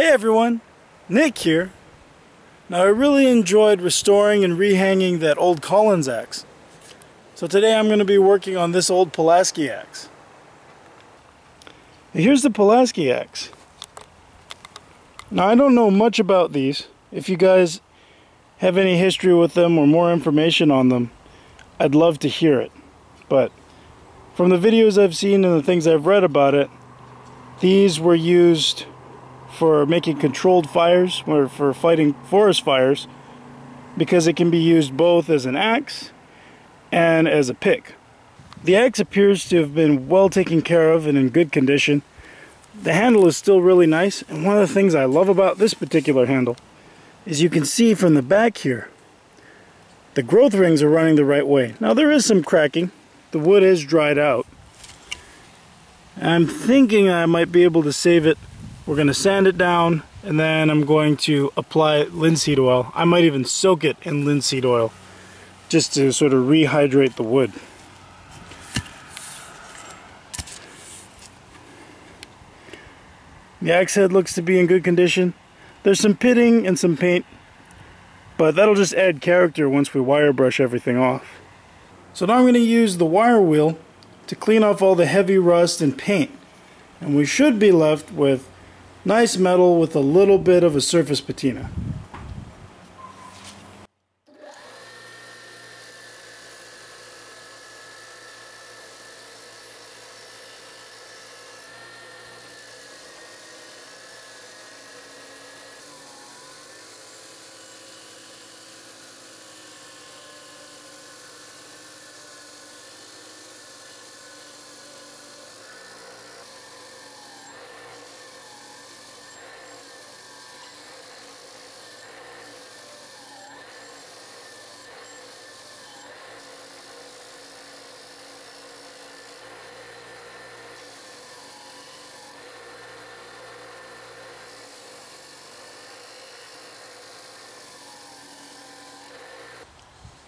Hey everyone, Nick here. Now I really enjoyed restoring and rehanging that old Collins axe. So today I'm going to be working on this old Pulaski axe. Here's the Pulaski axe. Now I don't know much about these. If you guys have any history with them or more information on them, I'd love to hear it. But from the videos I've seen and the things I've read about it, these were used for making controlled fires or for fighting forest fires because it can be used both as an axe and as a pick. The axe appears to have been well taken care of and in good condition. The handle is still really nice and one of the things I love about this particular handle is you can see from the back here the growth rings are running the right way. Now there is some cracking. The wood is dried out. I'm thinking I might be able to save it. We're going to sand it down and then I'm going to apply linseed oil. I might even soak it in linseed oil just to sort of rehydrate the wood. The axe head looks to be in good condition. There's some pitting and some paint but that'll just add character once we wire brush everything off. So now I'm going to use the wire wheel to clean off all the heavy rust and paint. And we should be left with nice metal with a little bit of a surface patina.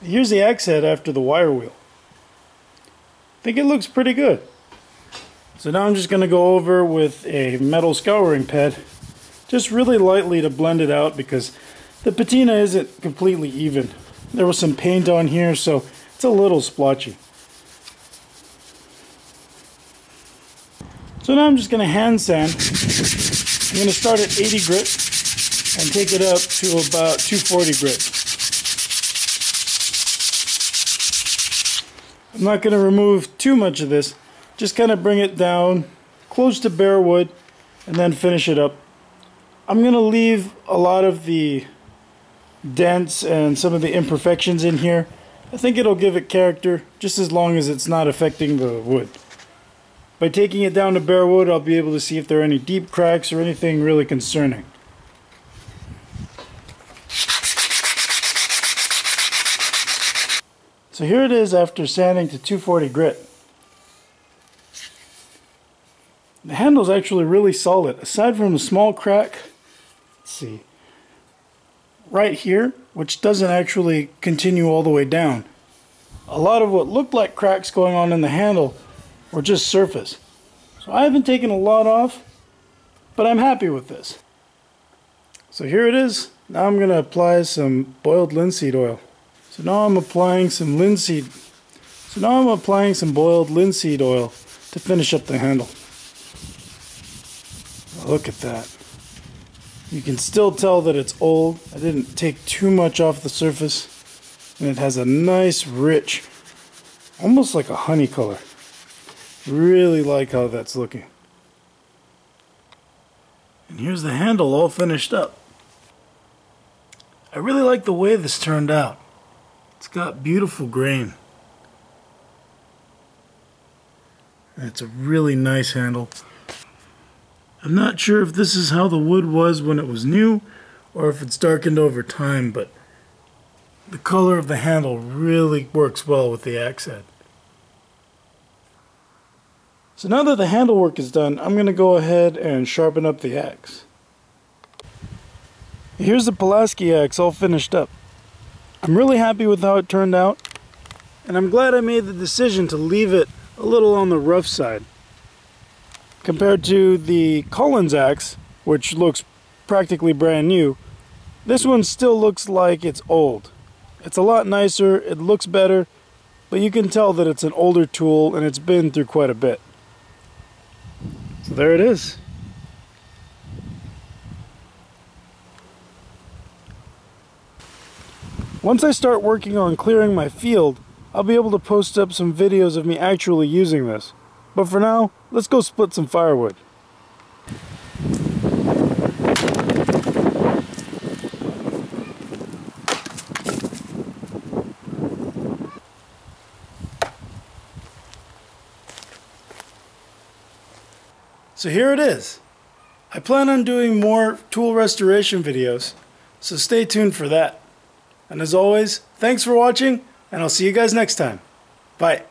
Here's the axe head after the wire wheel. I think it looks pretty good. So now I'm just going to go over with a metal scouring pad just really lightly to blend it out because the patina isn't completely even. There was some paint on here so it's a little splotchy. So now I'm just going to hand sand. I'm going to start at 80 grit and take it up to about 240 grit. I'm not going to remove too much of this. Just kind of bring it down close to bare wood and then finish it up. I'm going to leave a lot of the dents and some of the imperfections in here. I think it'll give it character just as long as it's not affecting the wood. By taking it down to bare wood, I'll be able to see if there are any deep cracks or anything really concerning. So here it is after sanding to 240 grit. The handle's actually really solid. Aside from a small crack, let's see, right here, which doesn't actually continue all the way down. A lot of what looked like cracks going on in the handle were just surface. So I haven't taken a lot off, but I'm happy with this. So here it is. Now I'm going to apply some boiled linseed oil. So now I'm applying some linseed. So now I'm applying some boiled linseed oil to finish up the handle. Look at that. You can still tell that it's old. I didn't take too much off the surface. And it has a nice rich, almost like a honey color. Really like how that's looking. And here's the handle all finished up. I really like the way this turned out. It's got beautiful grain. It's a really nice handle. I'm not sure if this is how the wood was when it was new or if it's darkened over time, but the color of the handle really works well with the axe head. So now that the handle work is done, I'm going to go ahead and sharpen up the axe. Here's the Pulaski axe all finished up. I'm really happy with how it turned out and I'm glad I made the decision to leave it a little on the rough side compared to the Collins axe which looks practically brand new, this one still looks like it's old. It's a lot nicer, it looks better, but you can tell that it's an older tool and it's been through quite a bit. So there it is. Once I start working on clearing my field, I'll be able to post up some videos of me actually using this. But for now, let's go split some firewood. So here it is. I plan on doing more tool restoration videos, so stay tuned for that. And as always, thanks for watching, and I'll see you guys next time. Bye.